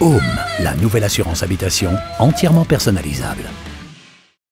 Home, la nouvelle assurance habitation entièrement personnalisable.